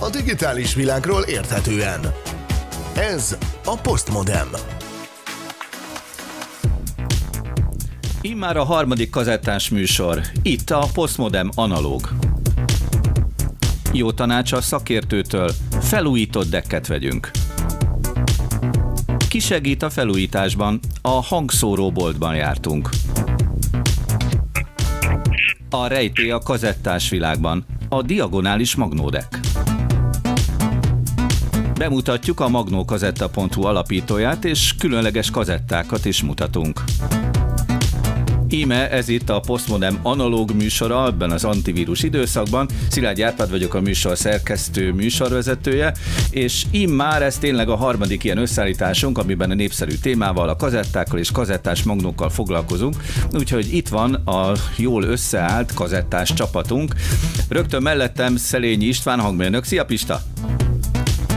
a digitális világról érthetően. Ez a Postmodem. Immár a harmadik kazettás műsor. Itt a Postmodem analóg. Jó tanács a szakértőtől. Felújított dekket vegyünk. Ki segít a felújításban? A hangszóróboltban jártunk. A rejtély a kazettás világban. A diagonális magnódek. Bemutatjuk a magnókazetta.hu alapítóját, és különleges kazettákat is mutatunk. Íme ez itt a Postmodem analóg műsora, ebben az antivírus időszakban. Szilágy Árpád vagyok a műsor szerkesztő, műsorvezetője, és immár ez tényleg a harmadik ilyen összeállításunk, amiben a népszerű témával, a kazettákkal és kazettás magnókkal foglalkozunk. Úgyhogy itt van a jól összeállt kazettás csapatunk. Rögtön mellettem Szelényi István hangmérnök. Szia Pista!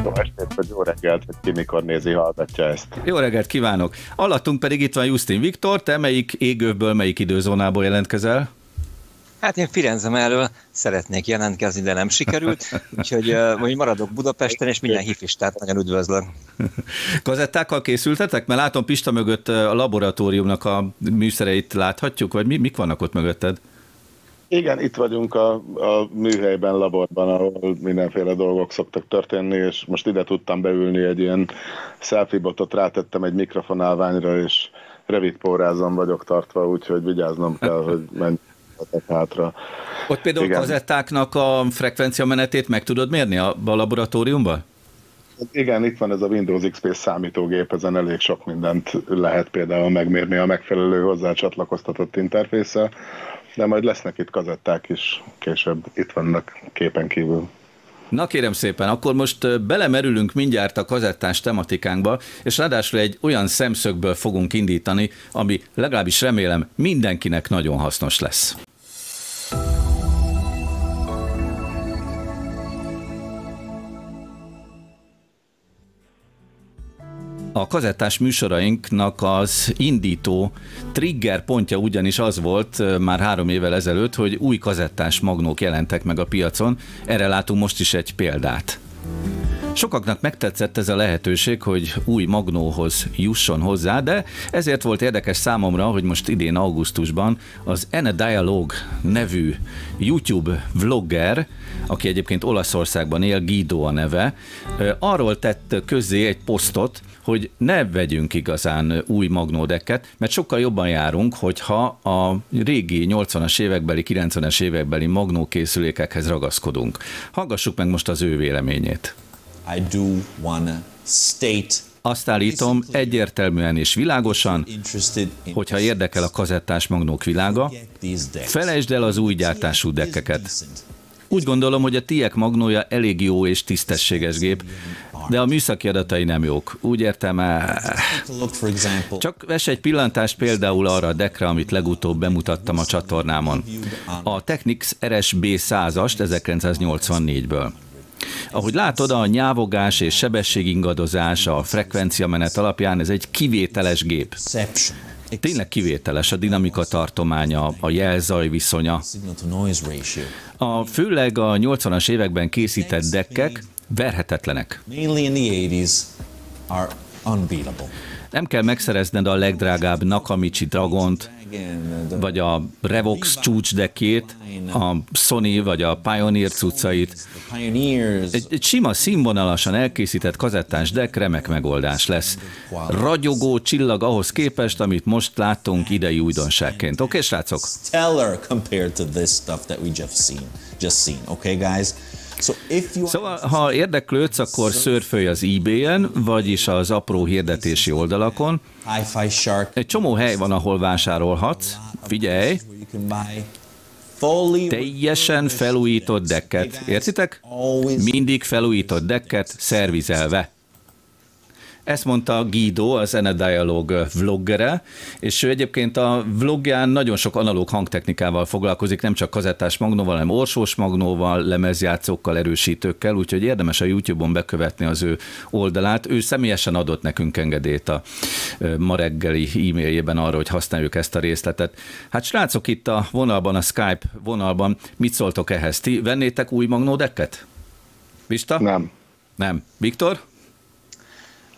Jó estét, vagy jó reggelt, hogy ki mikor nézi, hallgatja ezt. Jó reggelt kívánok! Alattunk pedig itt van Justin Viktor, te melyik égőből, melyik időzónából jelentkezel? Hát én Firenze mellől szeretnék jelentkezni, de nem sikerült, úgyhogy uh, maradok Budapesten, és minden hifistát nagyon üdvözlök. Kazettákkal készültetek? Mert látom Pista mögött a laboratóriumnak a műszereit láthatjuk, vagy mi, mik vannak ott mögötted? Igen, itt vagyunk a, a műhelyben, laborban, ahol mindenféle dolgok szoktak történni, és most ide tudtam beülni egy ilyen selfie botot, rátettem egy mikrofonálványra, és rövid pórázon vagyok tartva, úgyhogy vigyáznom kell, hogy menjek hátra. Ott például Igen. kazettáknak a frekvencia menetét meg tudod mérni a, a laboratóriumban? Igen, itt van ez a Windows XP számítógép, ezen elég sok mindent lehet például megmérni a megfelelő hozzá csatlakoztatott interfésszel de majd lesznek itt kazetták is később, itt vannak képen kívül. Na kérem szépen, akkor most belemerülünk mindjárt a kazettás tematikánkba, és ráadásul egy olyan szemszögből fogunk indítani, ami legalábbis remélem mindenkinek nagyon hasznos lesz. A kazettás műsorainknak az indító trigger pontja ugyanis az volt már három évvel ezelőtt, hogy új kazettás magnók jelentek meg a piacon. Erre látunk most is egy példát. Sokaknak megtetszett ez a lehetőség, hogy új magnóhoz jusson hozzá, de ezért volt érdekes számomra, hogy most idén augusztusban az Ene Dialog nevű YouTube vlogger, aki egyébként Olaszországban él, Guido a neve, arról tett közzé egy posztot, hogy ne vegyünk igazán új magnódeket, mert sokkal jobban járunk, hogyha a régi 80-as évekbeli, 90-es évekbeli magnókészülékekhez ragaszkodunk. Hallgassuk meg most az ő véleményét. I do wanna state azt állítom egyértelműen és világosan, hogyha érdekel a kazettás magnók világa, felejtsd el az új gyártású dekkeket. Úgy gondolom, hogy a tiek magnója elég jó és tisztességes gép, de a műszaki adatai nem jók. Úgy értem, csak vess egy pillantást például arra a dekre, amit legutóbb bemutattam a csatornámon. A Technics RSB 100-ast 1984-ből. Ahogy látod, a nyávogás és sebességingadozás a frekvencia menet alapján ez egy kivételes gép. Tényleg kivételes a dinamika tartománya, a jelzaj viszonya. A főleg a 80-as években készített dekkek verhetetlenek. Nem kell megszerezned a legdrágább Nakamichi Dragont, vagy a Revox csúcsdekét, a Sony vagy a Pioneer cuccait. Egy, egy sima színvonalasan elkészített kazettás deck remek megoldás lesz. Ragyogó csillag ahhoz képest, amit most láttunk idei újdonságként. Oké, okay, srácok? Stellar compared to this stuff that we just seen. Just seen, okay guys? Szóval, ha érdeklődsz, akkor szörfölj az eBay-en, vagyis az apró hirdetési oldalakon. Egy csomó hely van, ahol vásárolhatsz. Figyelj! Teljesen felújított dekket. Értitek? Mindig felújított dekket, szervizelve. Ezt mondta Guido, az Ene Dialog vloggere, és ő egyébként a vlogján nagyon sok analóg hangtechnikával foglalkozik, nem csak kazettás magnóval, hanem orsós magnóval, lemezjátszókkal, erősítőkkel, úgyhogy érdemes a YouTube-on bekövetni az ő oldalát. Ő személyesen adott nekünk engedélyt a ma reggeli e-mailjében arra, hogy használjuk ezt a részletet. Hát srácok, itt a vonalban, a Skype vonalban, mit szóltok ehhez? Ti vennétek új magnódekket? Pista? Nem. Nem. Viktor?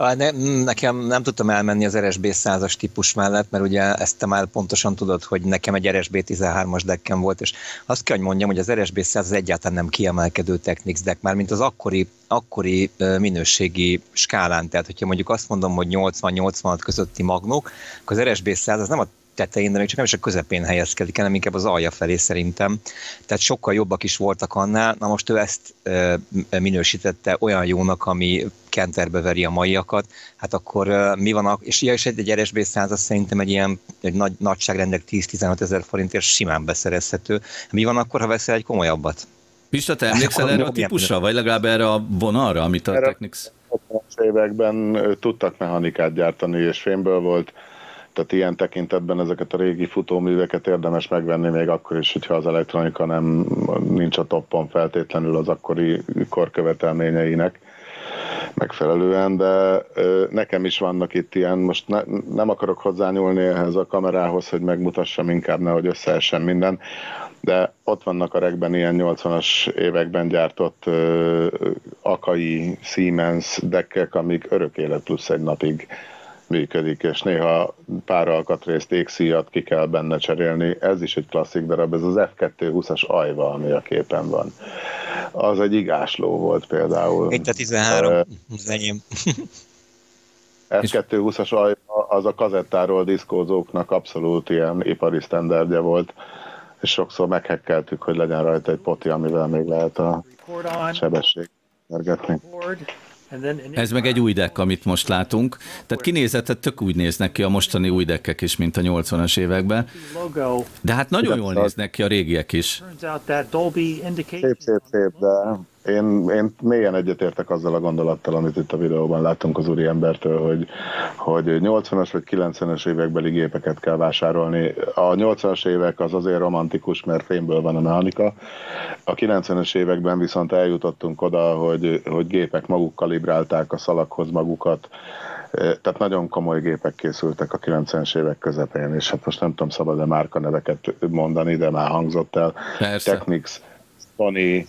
Ne, nekem nem tudtam elmenni az RSB 100-as típus mellett, mert ugye ezt te már pontosan tudod, hogy nekem egy RSB 13-as dekkem volt, és azt kell, hogy mondjam, hogy az RSB 100 az egyáltalán nem kiemelkedő Technics deck, már mint az akkori, akkori minőségi skálán, tehát hogyha mondjuk azt mondom, hogy 80-86 közötti magnók, akkor az RSB 100 az nem a tetején, de még csak nem is a közepén helyezkedik, hanem inkább az alja felé szerintem. Tehát sokkal jobbak is voltak annál. Na most ő ezt e, minősítette olyan jónak, ami kenterbe veri a maiakat, hát akkor e, mi van, a, és, ja, és egy, egy RSB 100 szerintem egy ilyen egy nagy, nagyságrendek 10-15 ezer forintért simán beszerezhető. Mi van akkor, ha veszel egy komolyabbat? Pista, te emlékszel erre a típusra, vagy legalább erre a vonalra, amit a Technics... A években tudtak mechanikát gyártani, és fémből volt tehát ilyen tekintetben ezeket a régi futóműveket érdemes megvenni még akkor is, hogyha az elektronika nem nincs a toppon feltétlenül az akkori korkövetelményeinek megfelelően, de nekem is vannak itt ilyen, most ne, nem akarok hozzányúlni ehhez a kamerához, hogy megmutassam inkább, nehogy összeessen minden, de ott vannak a regben ilyen 80-as években gyártott uh, akai Siemens dekkek, amik örök élet plusz egy napig működik, és néha pár alkatrészt, égszíjat ki kell benne cserélni. Ez is egy klasszik darab, ez az F220-as ajva, ami a képen van. Az egy igásló volt például. Itt a 13, uh, az enyém. F220-as ajva az a kazettáról diszkózóknak abszolút ilyen ipari sztenderdje volt, és sokszor meghekkeltük, hogy legyen rajta egy poti, amivel még lehet a sebesség mergetni. Ez meg egy új deck, amit most látunk. Tehát kinézetet tök úgy néznek ki a mostani új deckek is, mint a 80-as években. De hát nagyon jól néznek ki a régiek is. Szép, szép, szép, de én, én mélyen egyetértek azzal a gondolattal, amit itt a videóban láttunk az úriembertől, hogy, hogy 80-as vagy 90-es évekbeli gépeket kell vásárolni. A 80-as évek az azért romantikus, mert fémből van a mechanika. A 90-es években viszont eljutottunk oda, hogy, hogy gépek maguk kalibrálták a szalaghoz magukat, tehát nagyon komoly gépek készültek a 90-es évek közepén, és hát most nem tudom szabad-e márka neveket mondani, de már hangzott el. Persze. Technics, Sony,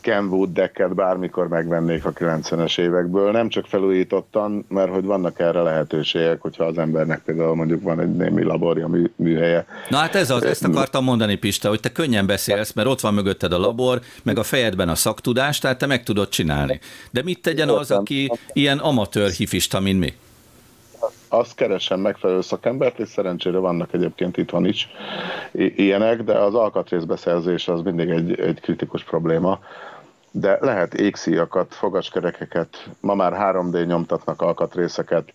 Kenwood decket bármikor megvennék a 90-es évekből, nem csak felújítottan, mert hogy vannak erre lehetőségek, hogyha az embernek például mondjuk van egy némi laborja, mű, műhelye. Na hát ez az, ezt akartam mondani Pista, hogy te könnyen beszélsz, mert ott van mögötted a labor, meg a fejedben a szaktudás, tehát te meg tudod csinálni. De mit tegyen az, aki ilyen amatőr hifista, mint mi? Azt keresem megfelelő szakembert, és szerencsére vannak egyébként van is ilyenek, de az alkatrészbeszerzés az mindig egy, egy kritikus probléma. De lehet égszíjakat, fogaskerekeket, ma már 3D nyomtatnak alkatrészeket,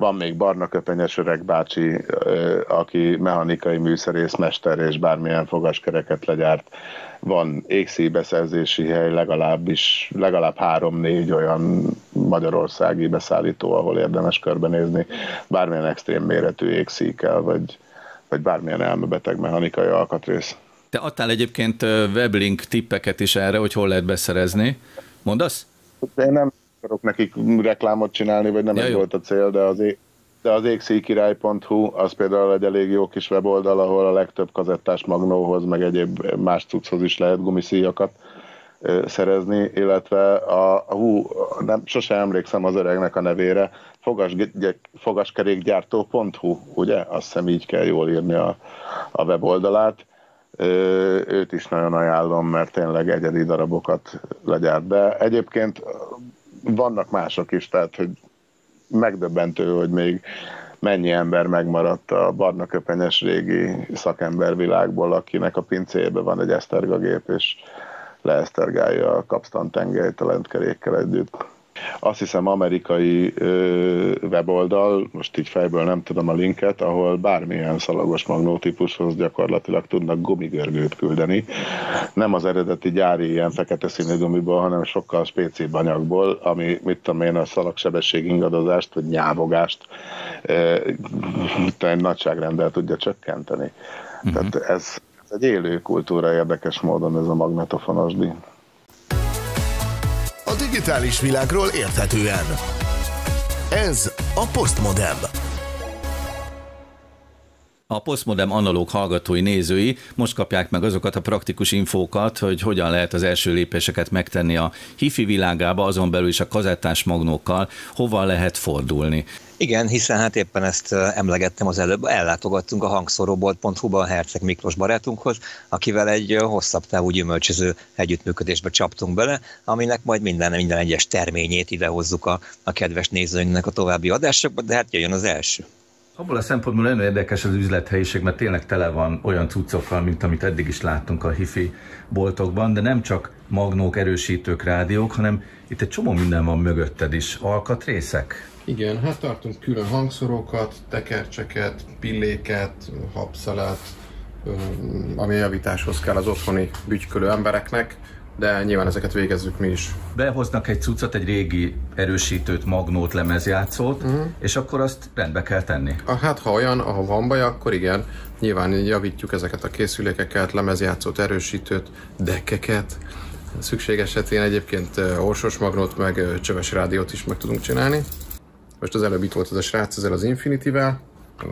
van még barna köpenyes öreg bácsi, aki mechanikai műszerész, mester és bármilyen fogaskereket legyárt. Van égszíjbeszerzési hely, legalábbis legalább három-négy olyan magyarországi beszállító, ahol érdemes körbenézni bármilyen extrém méretű égszíjkel, vagy, vagy bármilyen elmebeteg mechanikai alkatrész. Te adtál egyébként weblink tippeket is erre, hogy hol lehet beszerezni. Mondasz? Én nem akarok nekik reklámot csinálni, vagy nem ja, ez jó. volt a cél, de az, de az égszíkirály.hu az például egy elég jó kis weboldal, ahol a legtöbb kazettás magnóhoz, meg egyéb más cucchoz is lehet gumiszíjakat szerezni, illetve a, a hú, nem, sose emlékszem az öregnek a nevére, fogas, fogaskerékgyártó.hu, ugye? Azt hiszem így kell jól írni a, a weboldalát. Őt is nagyon ajánlom, mert tényleg egyedi darabokat legyárt. De egyébként vannak mások is, tehát hogy megdöbbentő, hogy még mennyi ember megmaradt a barna köpenyes régi szakembervilágból, akinek a pincéjében van egy esztergagép, és leesztergálja a kapsztan tengelyt a lentkerékkel együtt azt hiszem amerikai ö, weboldal, most így fejből nem tudom a linket, ahol bármilyen szalagos magnótípushoz gyakorlatilag tudnak gumigörgőt küldeni. Nem az eredeti gyári ilyen fekete színű gumiból, hanem sokkal spécibb anyagból, ami, mit tudom én, a szalagsebesség ingadozást, vagy nyávogást ö, egy nagyságrendel tudja csökkenteni. Uh-huh. Tehát ez, ez egy élő kultúra érdekes módon ez a magnetofonosdi digitális világról érthetően. Ez a Postmodem. A Postmodem analóg hallgatói nézői most kapják meg azokat a praktikus infókat, hogy hogyan lehet az első lépéseket megtenni a hifi világába, azon belül is a kazettás magnókkal, hova lehet fordulni. Igen, hiszen hát éppen ezt emlegettem az előbb, ellátogattunk a hangszóróbolt.hu-ba a Herceg Miklós barátunkhoz, akivel egy hosszabb távú gyümölcsöző együttműködésbe csaptunk bele, aminek majd minden, minden egyes terményét idehozzuk a, a kedves nézőinknek a további adásokba, de hát jöjjön az első. Abból a szempontból nagyon érdekes az üzlethelyiség, mert tényleg tele van olyan cuccokkal, mint amit eddig is láttunk a hifi boltokban, de nem csak magnók, erősítők, rádiók, hanem itt egy csomó minden van mögötted is. Alkatrészek? Igen, hát tartunk külön hangszorokat, tekercseket, pilléket, habszelet, ami javításhoz kell az otthoni bütykölő embereknek de nyilván ezeket végezzük mi is. Behoznak egy cuccot, egy régi erősítőt, magnót, lemezjátszót, uh-huh. és akkor azt rendbe kell tenni. A, hát ha olyan, ha van baj, akkor igen, nyilván javítjuk ezeket a készülékeket, lemezjátszót, erősítőt, dekkeket, szükség esetén egyébként orsos magnót, meg csöves rádiót is meg tudunk csinálni. Most az előbb itt volt az a srác ezzel az Infinity-vel,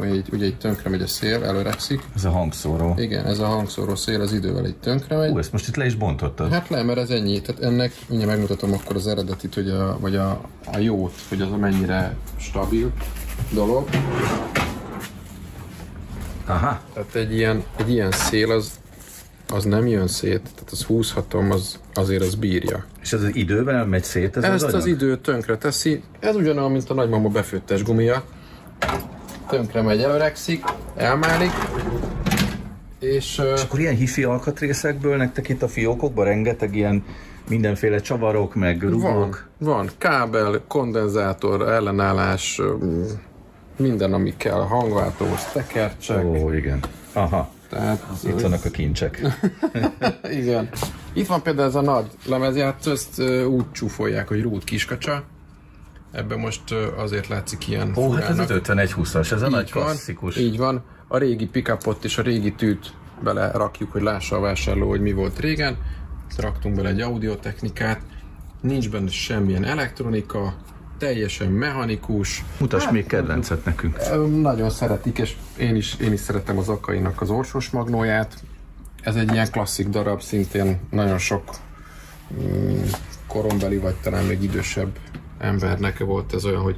így, ugye itt tönkre megy a szél, előrekszik. Ez a hangszóró. Igen, ez a hangszóró szél az idővel itt tönkre megy. Ú, ezt most itt le is bontottad. Hát le, mert ez ennyi. Tehát ennek, mindjárt megmutatom akkor az eredetit, hogy a, vagy a, a jót, hogy az a mennyire stabil dolog. Aha. Tehát egy ilyen, egy ilyen szél az, az nem jön szét, tehát az húzhatom, az, azért az bírja. És ez az idővel megy szét? Ez Ezt az, az idő tönkre teszi. Ez ugyanolyan, mint a nagymama befőttes gumia tönkre megy, előrekszik, elmálik, és... És akkor ilyen hifi alkatrészekből nektek itt a fiókokban rengeteg ilyen mindenféle csavarok, meg rugók? Van, van. Kábel, kondenzátor, ellenállás, minden, ami kell, hangváltó, tekercsek. Ó, igen. Aha. Tehát itt vannak a kincsek. igen. Itt van például ez a nagy lemezjátszó, ezt úgy csúfolják, hogy rút kiskacsa Ebben most azért látszik ilyen Ó, hát ez az 51-20-as, ez a így nagy klasszikus. Van, így van. A régi pickupot és a régi tűt bele rakjuk, hogy lássa a vásárló, hogy mi volt régen. Raktunk bele egy audiotechnikát, nincs benne semmilyen elektronika, teljesen mechanikus. Mutasd hát, még kedvencet nekünk. Nagyon szeretik, és én is, én is szeretem az Akainak az orsos magnóját. Ez egy ilyen klasszik darab, szintén nagyon sok mm, korombeli, vagy talán még idősebb embernek volt ez olyan, hogy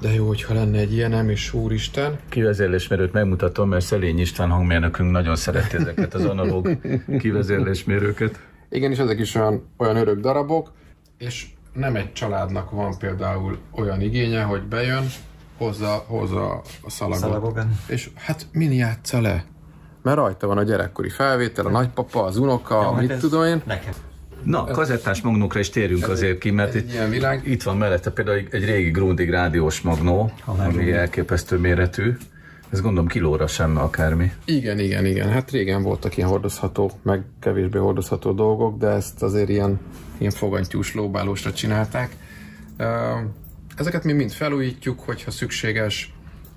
de jó, hogyha lenne egy ilyenem, és úristen. Kivezérlésmérőt megmutatom, mert Szelény István hangmérnökünk nagyon szereti ezeket az analóg kivezérlésmérőket. Igen, és ezek is olyan, olyan örök darabok, és nem egy családnak van például olyan igénye, hogy bejön, hozza, hozza a szalagot. Szalagogan. És hát min játsza le? Mert rajta van a gyerekkori felvétel, a nagypapa, az unoka, ja, mit tudom én. Nekem. Na, kazettás magnókra is térjünk Ez azért ki, mert itt, világ. itt van mellette például egy régi Grundig rádiós magnó, ami elképesztő méretű. Ez gondolom kilóra sem akármi. Igen, igen, igen. Hát régen voltak ilyen hordozható, meg kevésbé hordozható dolgok, de ezt azért ilyen, ilyen fogantyús lóbálósra csinálták. Ezeket mi mind felújítjuk, hogyha szükséges,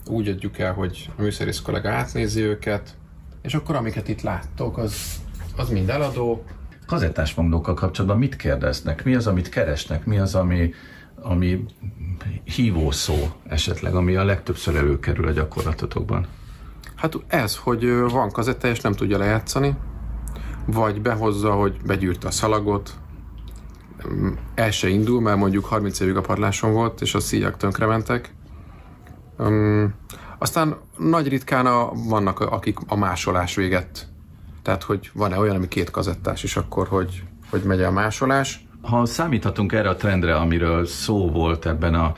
úgy adjuk el, hogy a műszerész kollega átnézi őket, és akkor amiket itt láttok, az, az mind eladó, kazettás magnókkal kapcsolatban mit kérdeznek? Mi az, amit keresnek? Mi az, ami, ami hívó szó esetleg, ami a legtöbbször előkerül a gyakorlatotokban? Hát ez, hogy van kazetta és nem tudja lejátszani, vagy behozza, hogy begyűrte a szalagot, el se indul, mert mondjuk 30 évig a parláson volt, és a szíjak tönkrementek. Um, aztán nagy ritkán a, vannak, akik a másolás véget tehát, hogy van-e olyan, ami két kazettás, és akkor hogy, hogy megy a másolás. Ha számíthatunk erre a trendre, amiről szó volt ebben a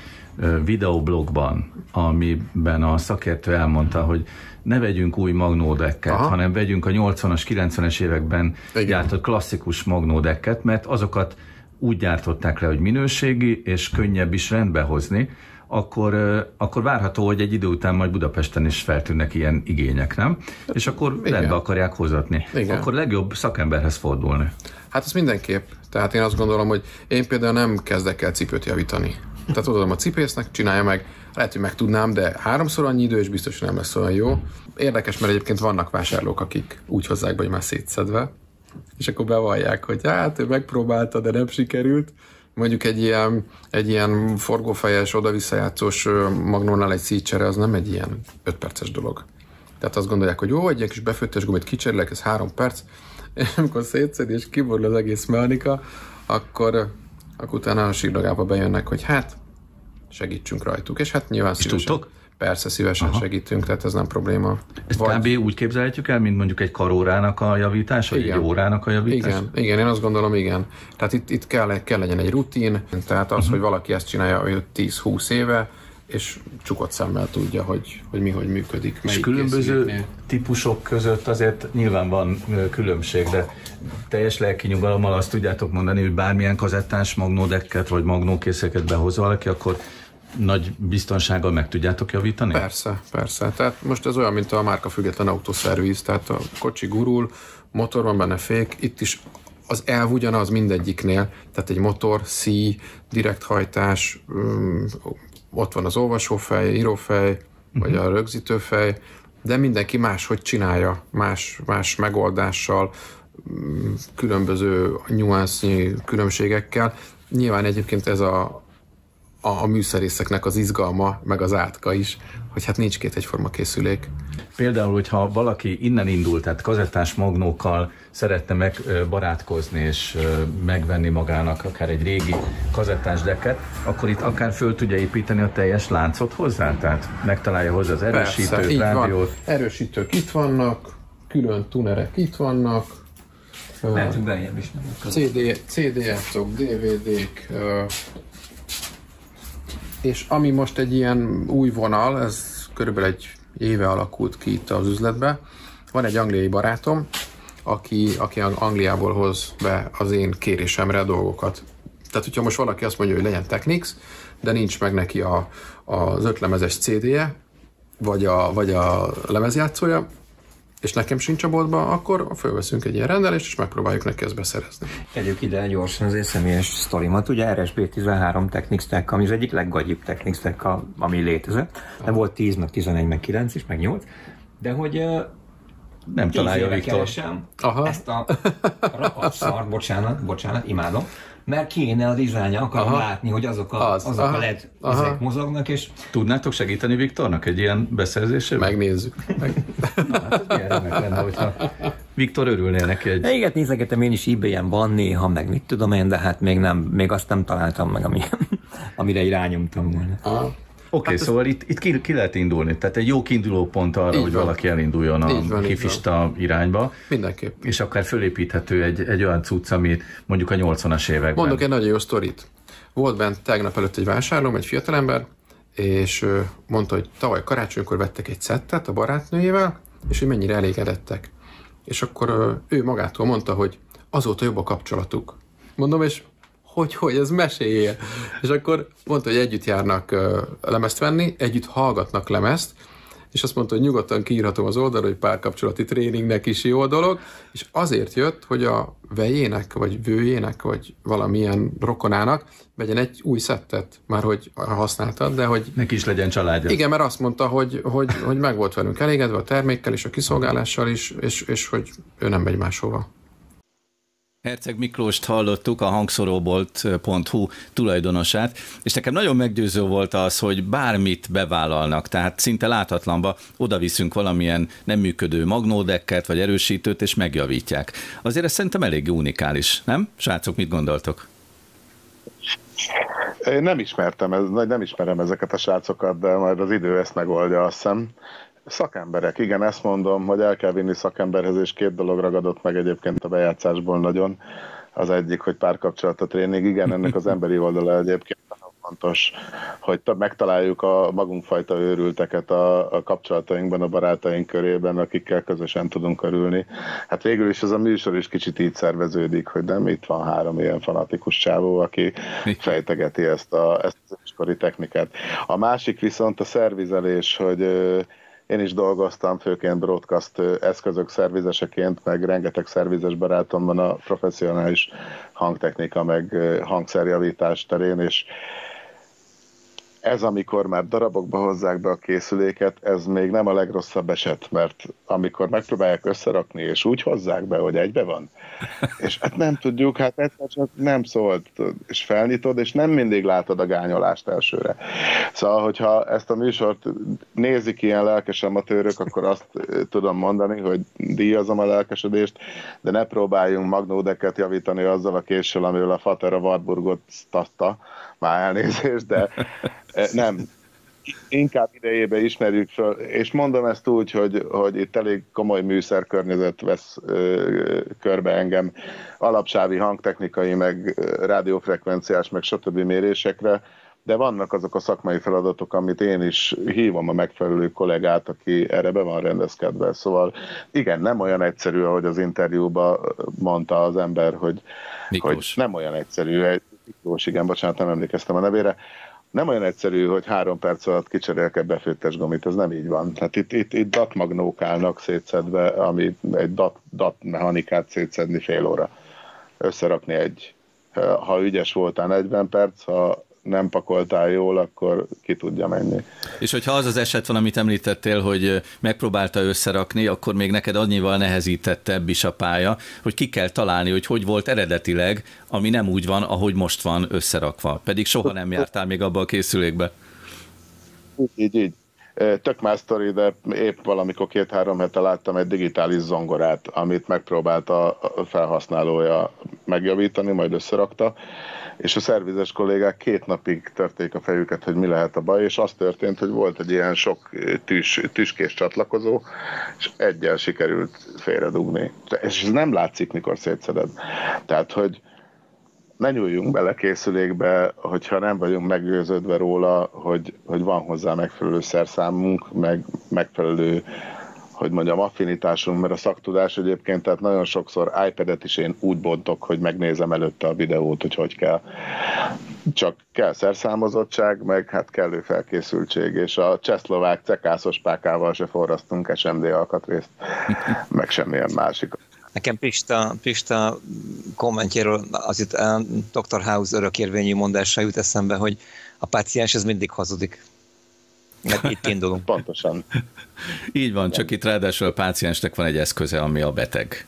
videoblogban, amiben a szakértő elmondta, hogy ne vegyünk új magnódekket, Aha. hanem vegyünk a 80-as, 90-es években Igen. gyártott klasszikus magnódekket, mert azokat úgy gyártották le, hogy minőségi és könnyebb is rendbe hozni, akkor, akkor várható, hogy egy idő után majd Budapesten is feltűnnek ilyen igények, nem? És akkor Igen. rendbe akarják hozatni. Igen. Akkor legjobb szakemberhez fordulni. Hát ez mindenképp. Tehát én azt gondolom, hogy én például nem kezdek el cipőt javítani. Tehát odaadom a cipésznek, csinálja meg, lehet, hogy meg tudnám, de háromszor annyi idő, és biztos, nem lesz olyan jó. Érdekes, mert egyébként vannak vásárlók, akik úgy hozzák be, hogy már szétszedve, és akkor bevallják, hogy hát ő megpróbálta, de nem sikerült, mondjuk egy ilyen, egy ilyen forgófejes, oda-visszajátszós magnónál egy szítsere, az nem egy ilyen 5 perces dolog. Tehát azt gondolják, hogy jó, egy ilyen kis befőttes gumit kicserélek, ez három perc, amikor szétszed és kiborul az egész mechanika, akkor, akkor utána a sírdagába bejönnek, hogy hát segítsünk rajtuk. És hát nyilván és szívesen. Tudtok? Persze, szívesen Aha. segítünk, tehát ez nem probléma. Ezt Vagy... kb. úgy képzelhetjük el, mint mondjuk egy karórának a javítása, vagy egy órának a javítása? Igen, igen, én azt gondolom, igen. Tehát itt, itt kell, kell legyen egy rutin, tehát az, uh-huh. hogy valaki ezt csinálja 10-20 éve, és csukott szemmel tudja, hogy, hogy mi hogy működik. És különböző típusok között azért nyilván van különbség, de teljes lelki nyugalommal azt tudjátok mondani, hogy bármilyen kazettás magnódekket vagy magnókészeket behoz valaki, akkor nagy biztonsággal meg tudjátok javítani? Persze, persze. Tehát most ez olyan, mint a márka független autószerviz, tehát a kocsi gurul, motor van benne fék, itt is az elv ugyanaz mindegyiknél, tehát egy motor, szí, direkthajtás, ott van az olvasófej, írófej, vagy a rögzítőfej, de mindenki máshogy csinálja, más, más megoldással, mm, különböző nyuansznyi különbségekkel. Nyilván egyébként ez a, a, a műszerészeknek az izgalma, meg az átka is, hogy hát nincs két egyforma készülék. Például, hogyha valaki innen indult, tehát kazettás magnókkal szeretne megbarátkozni és megvenni magának akár egy régi kazettás deket, akkor itt akár föl tudja építeni a teljes láncot hozzá? Tehát megtalálja hozzá az erősítőt, Persze, rádiót? Van. Erősítők itt vannak, külön tunerek itt vannak, Mehetünk beljebb is. CD, CD-játszók, DVD-k, és ami most egy ilyen új vonal, ez körülbelül egy éve alakult ki itt az üzletbe. Van egy angliai barátom, aki, aki Angliából hoz be az én kérésemre dolgokat. Tehát, hogyha most valaki azt mondja, hogy legyen Technics, de nincs meg neki a, az ötlemezes CD-je, vagy a, vagy a lemezjátszója, és nekem sincs a boltban, akkor fölveszünk egy ilyen rendelést, és megpróbáljuk neki ezt beszerezni. Tegyük ide gyorsan az személyes sztorimat. Ugye RSB13 Technics Tech, ami az egyik leggagyibb Technics Tech, ami létezett. De volt 10, meg 11, meg 9 is, meg 8. De hogy nem találja Viktor. Keresem Aha. ezt a rapat szart, bocsánat, bocsánat, imádom mert kéne a dizájnja, akarom aha. látni, hogy azok a, az, azok aha. a LED ezek mozognak, és... Tudnátok segíteni Viktornak egy ilyen beszerzésében? Megnézzük. Meg... Na, hát ez lenne, hogyha Viktor örülnél neki egy... Igen, nézegetem én is ebay van néha, meg mit tudom én, de hát még, nem, még azt nem találtam meg, ami, amire irányomtam volna. Aha. Oké, okay, hát szóval itt, itt ki, ki lehet indulni. Tehát egy jó kiinduló pont arra, hogy van. valaki elinduljon a van, kifista irányba. Mindenképp. És akár fölépíthető egy, egy olyan cucc, amit mondjuk a 80-as években. Mondok egy nagyon jó sztorit. Volt bent tegnap előtt egy vásárlóm, egy fiatalember, és mondta, hogy tavaly karácsonykor vettek egy szettet a barátnőjével, és hogy mennyire elégedettek. És akkor ő magától mondta, hogy azóta jobb a kapcsolatuk. Mondom, és hogy, hogy, ez meséje. És akkor mondta, hogy együtt járnak uh, lemezt venni, együtt hallgatnak lemezt, és azt mondta, hogy nyugodtan kiírhatom az oldalra, hogy párkapcsolati tréningnek is jó dolog, és azért jött, hogy a vejének, vagy vőjének, vagy valamilyen rokonának vegyen egy új szettet, már hogy használtad, de hogy... Neki is legyen családja. Igen, mert azt mondta, hogy, hogy, hogy meg volt velünk elégedve a termékkel és a kiszolgálással is, és, és hogy ő nem megy máshova. Herceg Miklóst hallottuk, a hangszorobolt.hu tulajdonosát, és nekem nagyon meggyőző volt az, hogy bármit bevállalnak, tehát szinte láthatlanba oda viszünk valamilyen nem működő magnódekket vagy erősítőt, és megjavítják. Azért ez szerintem elég unikális, nem? Srácok, mit gondoltok? Én nem ismertem, nem ismerem ezeket a srácokat, de majd az idő ezt megoldja, azt hiszem. Szakemberek, igen, ezt mondom, hogy el kell vinni szakemberhez, és két dolog ragadott meg egyébként a bejátszásból nagyon. Az egyik, hogy párkapcsolat tréning, igen, ennek az emberi oldala egyébként nagyon fontos, hogy megtaláljuk a magunkfajta őrülteket a, a kapcsolatainkban, a barátaink körében, akikkel közösen tudunk örülni. Hát végül is ez a műsor is kicsit így szerveződik, hogy nem itt van három ilyen fanatikus csávó, aki fejtegeti ezt, a, ezt az iskori technikát. A másik viszont a szervizelés, hogy én is dolgoztam, főként broadcast eszközök szervizeseként, meg rengeteg szervizes barátom van a professzionális hangtechnika, meg hangszerjavítás terén, és ez, amikor már darabokba hozzák be a készüléket, ez még nem a legrosszabb eset, mert amikor megpróbálják összerakni, és úgy hozzák be, hogy egybe van, és hát nem tudjuk, hát egyszer csak nem szólt, és felnyitod, és nem mindig látod a gányolást elsőre. Szóval, hogyha ezt a műsort nézik ilyen lelkes amatőrök, akkor azt tudom mondani, hogy díjazom a lelkesedést, de ne próbáljunk magnódeket javítani azzal a késsel, amivel a Fater a Wartburgot tatta, már elnézést, de nem, inkább idejébe ismerjük föl, és mondom ezt úgy, hogy, hogy itt elég komoly műszer környezet vesz ö, körbe engem alapsávi hangtechnikai, meg rádiófrekvenciás, meg stb. mérésekre, de vannak azok a szakmai feladatok, amit én is hívom a megfelelő kollégát, aki erre be van rendezkedve. Szóval igen, nem olyan egyszerű, ahogy az interjúban mondta az ember, hogy, hogy nem olyan egyszerű. Miklós, igen, bocsánat, nem emlékeztem a nevére nem olyan egyszerű, hogy három perc alatt kicserélke befőttes gomit, ez nem így van. Tehát itt, itt, itt datmagnók állnak szétszedve, ami egy dat, dat mechanikát szétszedni fél óra. Összerakni egy, ha ügyes voltál 40 perc, ha nem pakoltál jól, akkor ki tudja menni. És hogyha az az eset van, amit említettél, hogy megpróbálta összerakni, akkor még neked annyival nehezítettebb is a pálya, hogy ki kell találni, hogy hogy volt eredetileg, ami nem úgy van, ahogy most van összerakva. Pedig soha nem jártál még abba a készülékbe. Így, így. Tök más sztori, de épp valamikor két-három hete láttam egy digitális zongorát, amit megpróbálta a felhasználója megjavítani, majd összerakta, és a szervizes kollégák két napig törték a fejüket, hogy mi lehet a baj, és az történt, hogy volt egy ilyen sok tűs, tüskés csatlakozó, és egyel sikerült félredugni. És ez nem látszik, mikor szétszeded. Tehát, hogy ne nyúljunk bele készülékbe, hogyha nem vagyunk meggyőződve róla, hogy, hogy van hozzá megfelelő szerszámunk, meg megfelelő hogy mondjam, affinitásunk, mert a szaktudás egyébként, tehát nagyon sokszor iPad-et is én úgy bontok, hogy megnézem előtte a videót, hogy hogy kell. Csak kell szerszámozottság, meg hát kellő felkészültség, és a csehszlovák cekászos pákával se forrasztunk SMD alkatrészt, meg semmilyen másik. Nekem Pista, Pista kommentjéről az itt a Dr. House örökérvényű mondása jut eszembe, hogy a páciens ez mindig hazudik. Mert itt indulunk. Pontosan. Így van, csak itt ráadásul a páciensnek van egy eszköze, ami a beteg.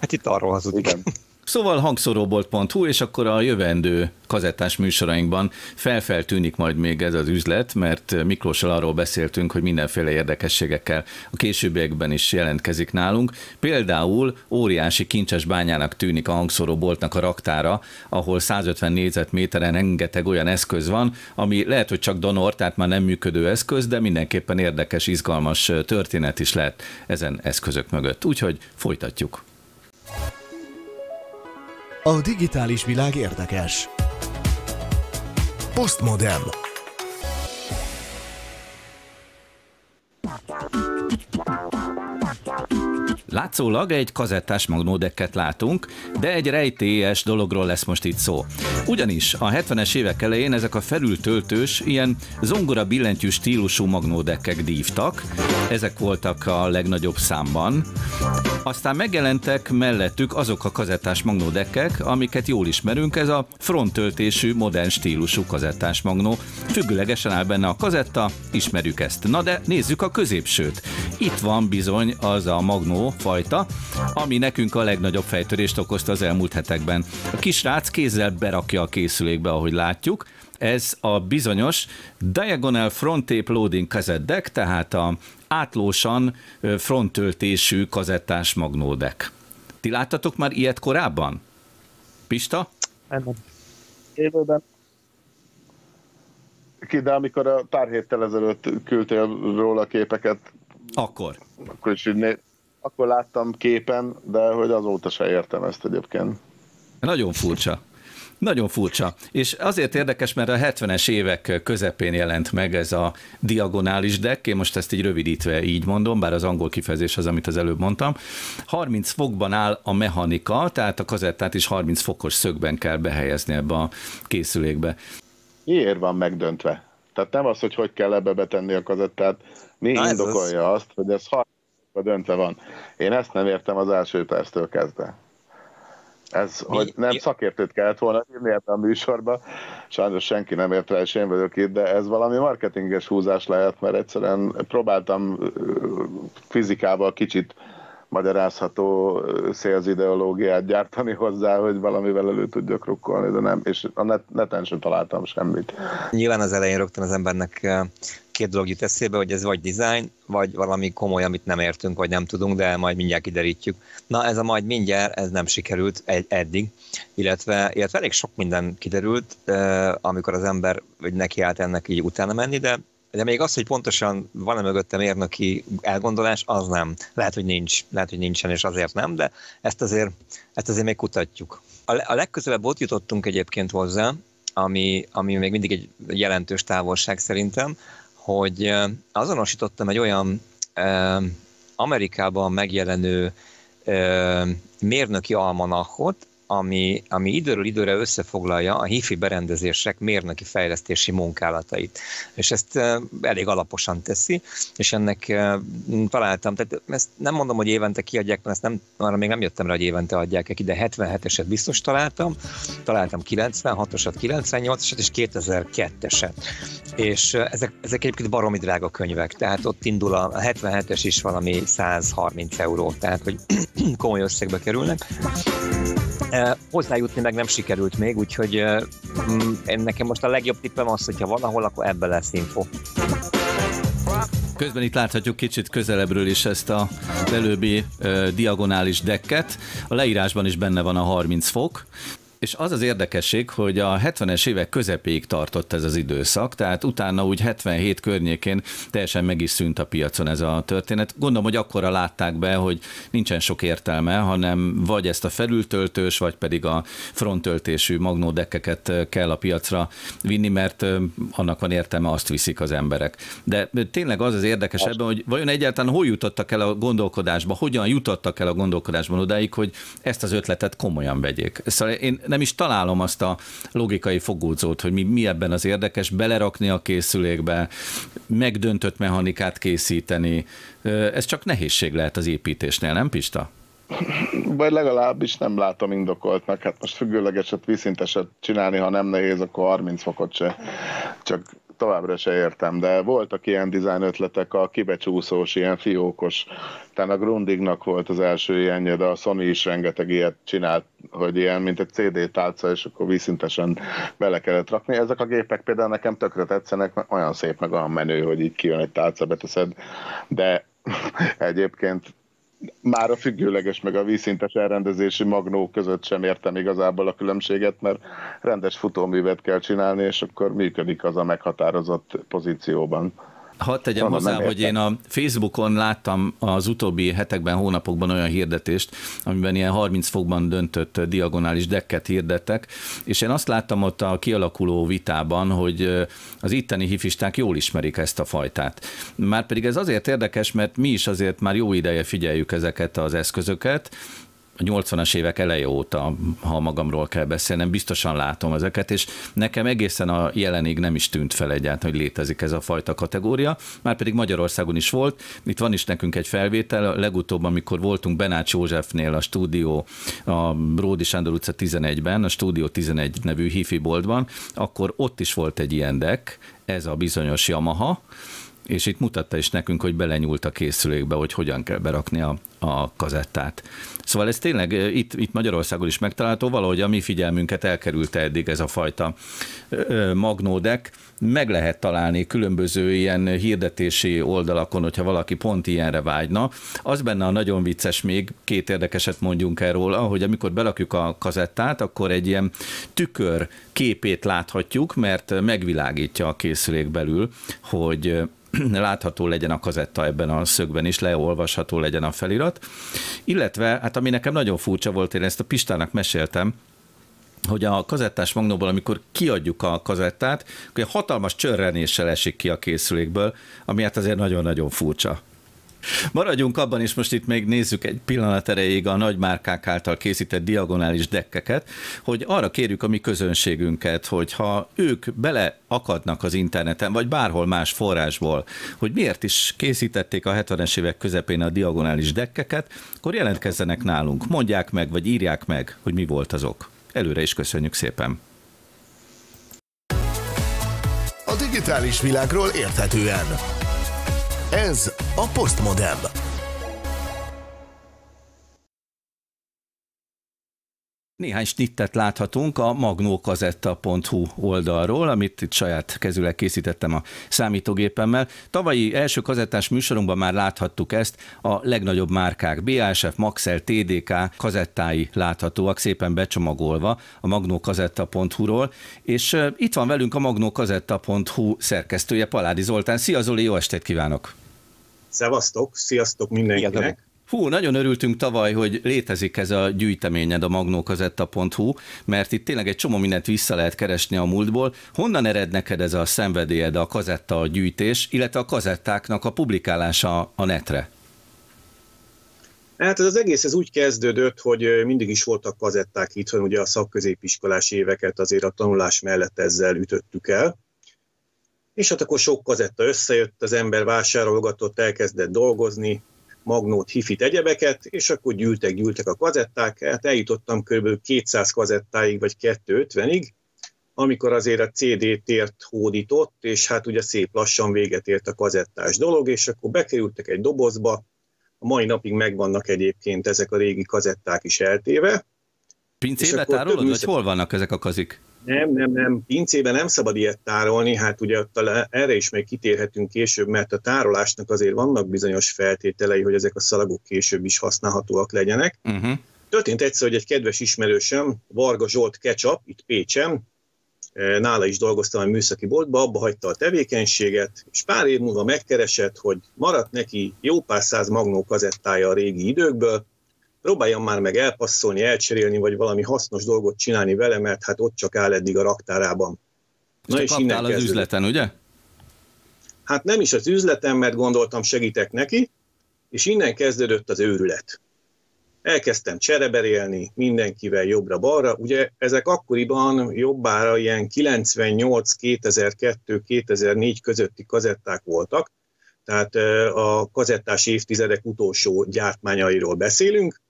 Hát itt arról hazudik. Igen. Szóval hangszóróbolt.hu, és akkor a jövendő kazettás műsorainkban felfeltűnik majd még ez az üzlet, mert Miklóssal arról beszéltünk, hogy mindenféle érdekességekkel a későbbiekben is jelentkezik nálunk. Például óriási kincses bányának tűnik a hangszóróboltnak a raktára, ahol 150 négyzetméteren rengeteg olyan eszköz van, ami lehet, hogy csak donor, tehát már nem működő eszköz, de mindenképpen érdekes, izgalmas történet is lehet ezen eszközök mögött. Úgyhogy folytatjuk. A digitális világ érdekes. Postmodern. Látszólag egy kazettás magnódekket látunk, de egy rejtélyes dologról lesz most itt szó. Ugyanis a 70-es évek elején ezek a felültöltős, ilyen zongora billentyű stílusú magnódekkek dívtak, ezek voltak a legnagyobb számban. Aztán megjelentek mellettük azok a kazettás magnódekkek, amiket jól ismerünk, ez a fronttöltésű, modern stílusú kazettás magnó. Függőlegesen áll benne a kazetta, ismerjük ezt. Na de nézzük a középsőt. Itt van bizony az a magnó fajta, ami nekünk a legnagyobb fejtörést okozta az elmúlt hetekben. A kisrác kézzel berakja a készülékbe, ahogy látjuk, ez a bizonyos Diagonal Front Tape Loading Cassette Deck, tehát a átlósan fronttöltésű kazettás magnódek. Ti láttatok már ilyet korábban? Pista? Nem. Évőben. Ki, de amikor a pár héttel ezelőtt küldtél róla képeket, akkor. Akkor is né- akkor láttam képen, de hogy azóta se értem ezt egyébként. Nagyon furcsa. Nagyon furcsa. És azért érdekes, mert a 70-es évek közepén jelent meg ez a diagonális deck, én most ezt így rövidítve így mondom, bár az angol kifejezés az, amit az előbb mondtam. 30 fokban áll a mechanika, tehát a kazettát is 30 fokos szögben kell behelyezni ebbe a készülékbe. Miért van megdöntve? Tehát nem az, hogy hogy kell ebbe betenni a kazettát, mi Na indokolja az... azt, hogy ez 30 fokba döntve van. Én ezt nem értem az első perctől kezdve. Ez, mi, hogy nem szakértőt kellett volna írni ebben a műsorba, sajnos senki nem ért rá, és én vagyok itt, de ez valami marketinges húzás lehet, mert egyszerűen próbáltam fizikával kicsit magyarázható szélzideológiát gyártani hozzá, hogy valamivel elő tudjak rukkolni, de nem, és a net, neten sem találtam semmit. Nyilván az elején rögtön az embernek két dolog jut eszébe, hogy ez vagy design, vagy valami komoly, amit nem értünk, vagy nem tudunk, de majd mindjárt kiderítjük. Na, ez a majd mindjárt, ez nem sikerült eddig, illetve, illetve elég sok minden kiderült, amikor az ember neki nekiállt ennek így utána menni, de de még az, hogy pontosan van-e mögöttem mérnöki elgondolás, az nem. Lehet, hogy nincs, lehet, hogy nincsen, és azért nem, de ezt azért, ezt azért még kutatjuk. A, a legközelebb ott jutottunk egyébként hozzá, ami, ami még mindig egy jelentős távolság szerintem, hogy azonosítottam egy olyan Amerikában megjelenő mérnöki almanachot, ami, ami időről időre összefoglalja a hifi berendezések mérnöki fejlesztési munkálatait. És ezt elég alaposan teszi, és ennek találtam, tehát ezt nem mondom, hogy évente kiadják, mert ezt nem, arra még nem jöttem rá, hogy évente adják ki, de 77-eset biztos találtam, találtam 96-osat, 98-eset és 2002-eset. És ezek, ezek egyébként baromi drága könyvek, tehát ott indul a 77-es is valami 130 euró, tehát hogy komoly összegbe kerülnek. Hozzájutni meg nem sikerült még, úgyhogy mm, nekem most a legjobb tippem az, hogyha valahol, akkor ebben lesz info. Közben itt láthatjuk kicsit közelebbről is ezt a előbbi uh, diagonális dekket. A leírásban is benne van a 30 fok. És az az érdekesség, hogy a 70-es évek közepéig tartott ez az időszak, tehát utána úgy 77 környékén teljesen meg is szűnt a piacon ez a történet. Gondolom, hogy akkora látták be, hogy nincsen sok értelme, hanem vagy ezt a felültöltős, vagy pedig a fronttöltésű magnódekkeket kell a piacra vinni, mert annak van értelme, azt viszik az emberek. De tényleg az az érdekes ebben, hogy vajon egyáltalán hol jutottak el a gondolkodásba, hogyan jutottak el a gondolkodásban odáig, hogy ezt az ötletet komolyan vegyék. Szóval én nem is találom azt a logikai fogódzót, hogy mi, mi ebben az érdekes, belerakni a készülékbe, megdöntött mechanikát készíteni. Ez csak nehézség lehet az építésnél, nem Pista? Vagy legalábbis nem látom indokoltnak. Hát most függőlegeset, vízszinteset csinálni, ha nem nehéz, akkor 30 fokot se. Csak továbbra se értem, de voltak ilyen dizájn ötletek, a kibecsúszós, ilyen fiókos, tehát a Grundignak volt az első ilyenje, de a Sony is rengeteg ilyet csinált, hogy ilyen, mint egy CD tálca, és akkor vízszintesen bele kellett rakni. Ezek a gépek például nekem tökre tetszenek, olyan szép, meg olyan menő, hogy így kijön egy tálca, beteszed, de egyébként már a függőleges meg a vízszintes elrendezési magnó között sem értem igazából a különbséget, mert rendes futóművet kell csinálni, és akkor működik az a meghatározott pozícióban. Hadd tegyem Van, hozzá, hogy én a Facebookon láttam az utóbbi hetekben, hónapokban olyan hirdetést, amiben ilyen 30 fokban döntött diagonális dekket hirdettek, és én azt láttam ott a kialakuló vitában, hogy az itteni hifisták jól ismerik ezt a fajtát. Márpedig ez azért érdekes, mert mi is azért már jó ideje figyeljük ezeket az eszközöket, a 80-as évek eleje óta, ha magamról kell beszélnem, biztosan látom ezeket, és nekem egészen a jelenig nem is tűnt fel egyáltalán, hogy létezik ez a fajta kategória, már pedig Magyarországon is volt. Itt van is nekünk egy felvétel, legutóbb, amikor voltunk Benács Józsefnél a stúdió, a Bródi Sándor utca 11-ben, a stúdió 11 nevű hifi boltban, akkor ott is volt egy ilyen deck, ez a bizonyos Yamaha, és itt mutatta is nekünk, hogy belenyúlt a készülékbe, hogy hogyan kell berakni a, a kazettát. Szóval ez tényleg itt, itt Magyarországon is megtalálható, valahogy a mi figyelmünket elkerülte eddig ez a fajta magnódek. Meg lehet találni különböző ilyen hirdetési oldalakon, hogyha valaki pont ilyenre vágyna. Az benne a nagyon vicces még, két érdekeset mondjunk el róla, hogy amikor belakjuk a kazettát, akkor egy ilyen tükör képét láthatjuk, mert megvilágítja a készülék belül, hogy látható legyen a kazetta ebben a szögben is, leolvasható legyen a felirat. Illetve, hát ami nekem nagyon furcsa volt, én ezt a Pistának meséltem, hogy a kazettás magnóból, amikor kiadjuk a kazettát, akkor hatalmas csörrenéssel esik ki a készülékből, ami hát azért nagyon-nagyon furcsa. Maradjunk abban, és most itt még nézzük egy pillanat erejéig a nagymárkák által készített diagonális dekkeket, hogy arra kérjük a mi közönségünket, hogy ha ők bele akadnak az interneten, vagy bárhol más forrásból, hogy miért is készítették a 70-es évek közepén a diagonális dekkeket, akkor jelentkezzenek nálunk, mondják meg, vagy írják meg, hogy mi volt azok. Előre is köszönjük szépen! A digitális világról érthetően. Ez a Postmodem. Néhány snittet láthatunk a magnókazetta.hu oldalról, amit itt saját kezüleg készítettem a számítógépemmel. Tavalyi első kazettás műsorunkban már láthattuk ezt, a legnagyobb márkák BASF, Maxell, TDK kazettái láthatóak szépen becsomagolva a magnókazetta.hu-ról, és itt van velünk a magnókazetta.hu szerkesztője Paládi Zoltán. Szia Zoli, jó estét kívánok! Szevasztok, sziasztok mindenkinek! Hú, nagyon örültünk tavaly, hogy létezik ez a gyűjteményed a magnókazetta.hu, mert itt tényleg egy csomó mindent vissza lehet keresni a múltból. Honnan ered neked ez a szenvedélyed, a kazetta a gyűjtés, illetve a kazettáknak a publikálása a netre? Hát ez az egész ez úgy kezdődött, hogy mindig is voltak kazetták itthon, ugye a szakközépiskolás éveket azért a tanulás mellett ezzel ütöttük el. És hát akkor sok kazetta összejött, az ember vásárolgatott, elkezdett dolgozni, magnót, hifit, egyebeket, és akkor gyűltek, gyűltek a kazetták, hát eljutottam kb. 200 kazettáig, vagy 250-ig, amikor azért a CD tért hódított, és hát ugye szép lassan véget ért a kazettás dolog, és akkor bekerültek egy dobozba, a mai napig megvannak egyébként ezek a régi kazetták is eltéve. Pincébe tárolod, vagy hol vannak ezek a kazik? Nem, nem, nem. Pincében nem szabad ilyet tárolni, hát ugye erre is még kitérhetünk később, mert a tárolásnak azért vannak bizonyos feltételei, hogy ezek a szalagok később is használhatóak legyenek. Uh-huh. Történt egyszer, hogy egy kedves ismerősöm, Varga Zsolt Ketchup, itt Pécsem, e, nála is dolgoztam a műszaki boltba, abba hagyta a tevékenységet, és pár év múlva megkeresett, hogy maradt neki jó pár száz magnó kazettája a régi időkből, próbáljam már meg elpasszolni, elcserélni, vagy valami hasznos dolgot csinálni vele, mert hát ott csak áll eddig a raktárában. Na és innen az üzleten, ugye? Hát nem is az üzletem, mert gondoltam segítek neki, és innen kezdődött az őrület. Elkezdtem csereberélni mindenkivel jobbra-balra. Ugye ezek akkoriban jobbára ilyen 98, 2002, 2004 közötti kazetták voltak, tehát a kazettás évtizedek utolsó gyártmányairól beszélünk,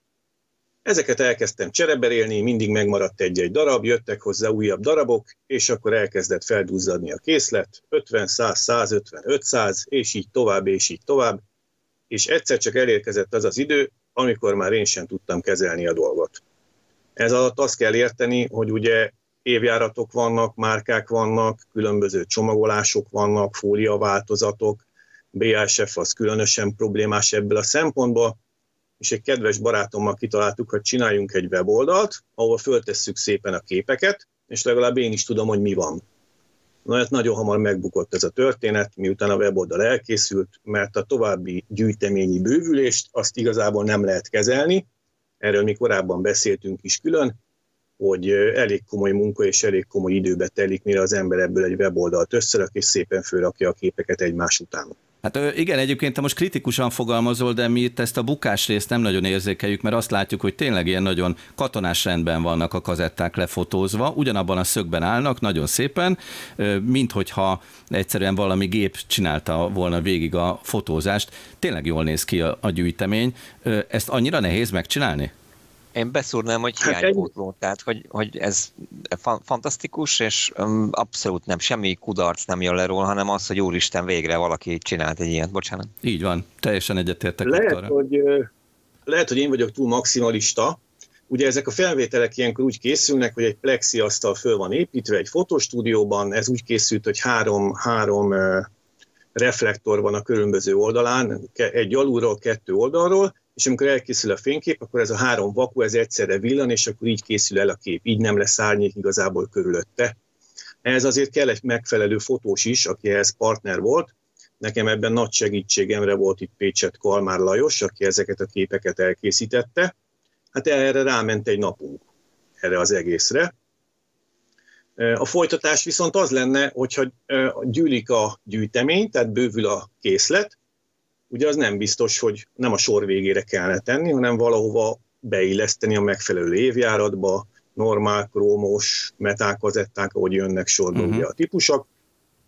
Ezeket elkezdtem csereberélni, mindig megmaradt egy-egy darab, jöttek hozzá újabb darabok, és akkor elkezdett felduzzadni a készlet, 50, 100, 150, 500, és így tovább, és így tovább. És egyszer csak elérkezett az az idő, amikor már én sem tudtam kezelni a dolgot. Ez alatt azt kell érteni, hogy ugye évjáratok vannak, márkák vannak, különböző csomagolások vannak, fóliaváltozatok, BASF az különösen problémás ebből a szempontból, és egy kedves barátommal kitaláltuk, hogy csináljunk egy weboldalt, ahol föltesszük szépen a képeket, és legalább én is tudom, hogy mi van. Na, hát nagyon hamar megbukott ez a történet, miután a weboldal elkészült, mert a további gyűjteményi bővülést azt igazából nem lehet kezelni. Erről mi korábban beszéltünk is külön, hogy elég komoly munka és elég komoly időbe telik, mire az ember ebből egy weboldalt összerak, és szépen fölrakja a képeket egymás után. Hát igen, egyébként te most kritikusan fogalmazol, de mi itt ezt a bukás részt nem nagyon érzékeljük, mert azt látjuk, hogy tényleg ilyen nagyon katonás rendben vannak a kazetták lefotózva, ugyanabban a szögben állnak, nagyon szépen, mint hogyha egyszerűen valami gép csinálta volna végig a fotózást. Tényleg jól néz ki a, a gyűjtemény. Ezt annyira nehéz megcsinálni? Én beszúrnám, hogy hát hiánypótló, tehát hogy, hogy ez fa- fantasztikus, és um, abszolút nem, semmi kudarc nem jön le róla, hanem az, hogy úristen, végre valaki csinált egy ilyet, bocsánat. Így van, teljesen egyetértek. Lehet, hogy, lehet, hogy én vagyok túl maximalista, Ugye ezek a felvételek ilyenkor úgy készülnek, hogy egy plexi asztal föl van építve egy fotostúdióban, ez úgy készült, hogy három, három reflektor van a különböző oldalán, egy alulról, kettő oldalról, és amikor elkészül a fénykép, akkor ez a három vaku, ez egyszerre villan, és akkor így készül el a kép. Így nem lesz árnyék igazából körülötte. Ez azért kell egy megfelelő fotós is, aki ehhez partner volt. Nekem ebben nagy segítségemre volt itt Pécset Kalmár Lajos, aki ezeket a képeket elkészítette. Hát erre ráment egy napunk, erre az egészre. A folytatás viszont az lenne, hogyha gyűlik a gyűjtemény, tehát bővül a készlet, ugye az nem biztos, hogy nem a sor végére kellene tenni, hanem valahova beilleszteni a megfelelő évjáratba, normál, krómos, metálkazetták, ahogy jönnek sorba uh-huh. ugye a típusok.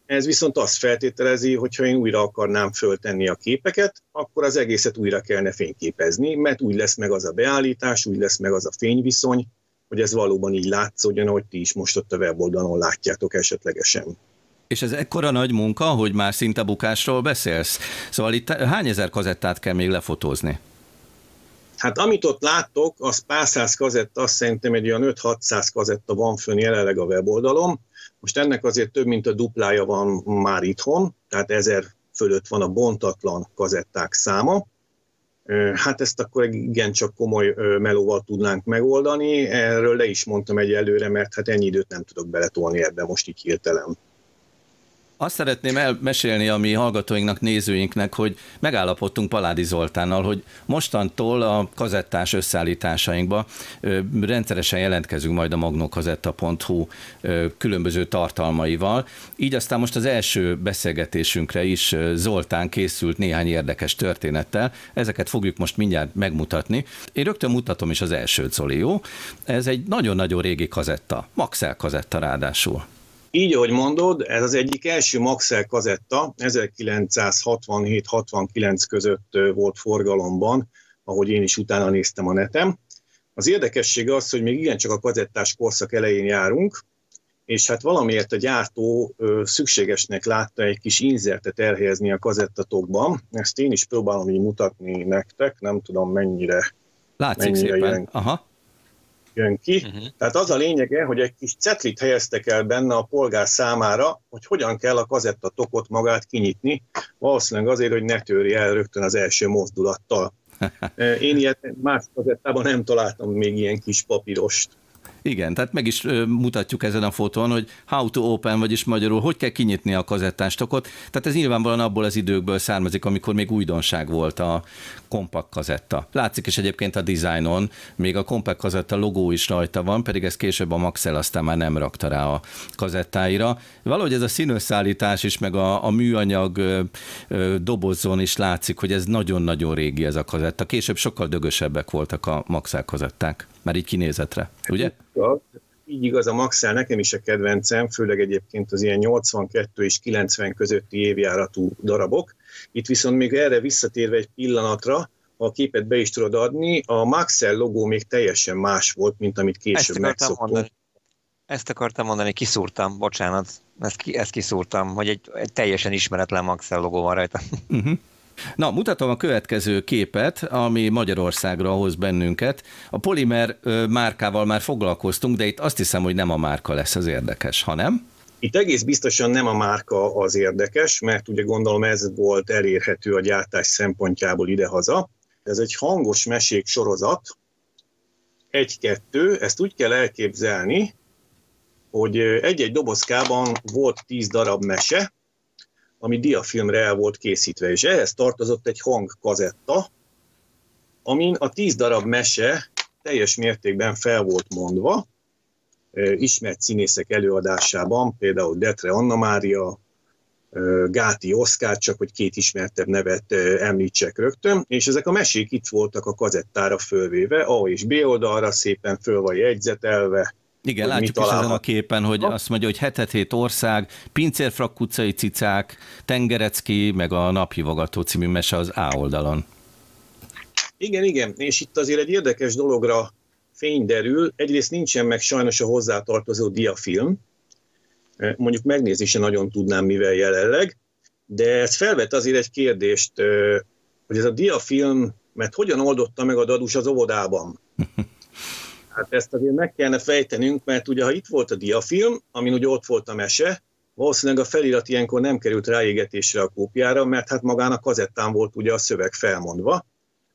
Ez viszont azt feltételezi, hogy ha én újra akarnám föltenni a képeket, akkor az egészet újra kellene fényképezni, mert úgy lesz meg az a beállítás, úgy lesz meg az a fényviszony, hogy ez valóban így látszódjon, ahogy ti is most ott a weboldalon látjátok esetlegesen. És ez ekkora nagy munka, hogy már szinte bukásról beszélsz? Szóval itt hány ezer kazettát kell még lefotózni? Hát amit ott láttok, az pár száz kazetta, azt szerintem egy olyan 5-600 kazetta van fönn jelenleg a weboldalom. Most ennek azért több, mint a duplája van már itthon, tehát ezer fölött van a bontatlan kazetták száma. Hát ezt akkor igencsak komoly melóval tudnánk megoldani. Erről le is mondtam egy előre, mert hát ennyi időt nem tudok beletolni ebbe most így hirtelen. Azt szeretném elmesélni a mi hallgatóinknak, nézőinknek, hogy megállapodtunk Paládi Zoltánnal, hogy mostantól a kazettás összeállításainkba rendszeresen jelentkezünk majd a magnokazetta.hu különböző tartalmaival. Így aztán most az első beszélgetésünkre is Zoltán készült néhány érdekes történettel. Ezeket fogjuk most mindjárt megmutatni. Én rögtön mutatom is az elsőt, Zoli, jó? Ez egy nagyon-nagyon régi kazetta, Maxell kazetta ráadásul. Így, ahogy mondod, ez az egyik első Maxell kazetta, 1967-69 között volt forgalomban, ahogy én is utána néztem a netem. Az érdekesség az, hogy még igencsak a kazettás korszak elején járunk, és hát valamiért a gyártó szükségesnek látta egy kis inzertet elhelyezni a kazettatokban. Ezt én is próbálom így mutatni nektek, nem tudom mennyire, Látszik mennyire szépen. Jön. Aha jön ki. Uh-huh. Tehát az a lényege, hogy egy kis cetlit helyeztek el benne a polgár számára, hogy hogyan kell a kazettatokot magát kinyitni, valószínűleg azért, hogy ne törje el rögtön az első mozdulattal. Én ilyet más kazettában nem találtam még ilyen kis papírost. Igen, tehát meg is mutatjuk ezen a fotón, hogy how to open, vagyis magyarul, hogy kell kinyitni a kazettástokot. Tehát ez nyilvánvalóan abból az időkből származik, amikor még újdonság volt a kompakt kazetta. Látszik is egyébként a dizájnon, még a kompakt kazetta logó is rajta van, pedig ez később a Maxell aztán már nem rakta rá a kazettáira. Valahogy ez a színösszállítás is, meg a, a műanyag dobozon is látszik, hogy ez nagyon-nagyon régi ez a kazetta. Később sokkal dögösebbek voltak a Maxell kazetták, már így kinézetre, ugye? Így igaz, a Maxell nekem is a kedvencem, főleg egyébként az ilyen 82 és 90 közötti évjáratú darabok. Itt viszont még erre visszatérve egy pillanatra, ha a képet be is tudod adni, a Maxell logó még teljesen más volt, mint amit később Ezt megszoktunk. Mondani. Ezt akartam mondani, kiszúrtam, bocsánat, ezt, ki, ezt kiszúrtam, hogy egy, egy teljesen ismeretlen Maxell logó van rajta. Uh-huh. Na, mutatom a következő képet, ami Magyarországra hoz bennünket. A Polimer márkával már foglalkoztunk, de itt azt hiszem, hogy nem a márka lesz az érdekes, hanem? Itt egész biztosan nem a márka az érdekes, mert ugye gondolom ez volt elérhető a gyártás szempontjából idehaza. Ez egy hangos mesék sorozat, egy-kettő, ezt úgy kell elképzelni, hogy egy-egy dobozkában volt tíz darab mese, ami diafilmre el volt készítve, és ehhez tartozott egy hangkazetta, amin a tíz darab mese teljes mértékben fel volt mondva, ismert színészek előadásában, például Detre Anna Mária, Gáti Oszkár, csak hogy két ismertebb nevet említsek rögtön, és ezek a mesék itt voltak a kazettára fölvéve, A és B oldalra szépen föl van jegyzetelve, igen, látjuk is ezen a képen, hogy azt mondja, hogy hetet hét ország, pincérfrak utcai cicák, tengerecki, meg a naphivogató című mese az A oldalon. Igen, igen, és itt azért egy érdekes dologra fény derül. Egyrészt nincsen meg sajnos a hozzátartozó diafilm, mondjuk megnézni sem nagyon tudnám, mivel jelenleg, de ez felvet azért egy kérdést, hogy ez a diafilm, mert hogyan oldotta meg a dadus az óvodában? Hát ezt azért meg kellene fejtenünk, mert ugye ha itt volt a diafilm, amin ugye ott volt a mese, valószínűleg a felirat ilyenkor nem került ráégetésre a kópjára, mert hát magán a kazettán volt ugye a szöveg felmondva.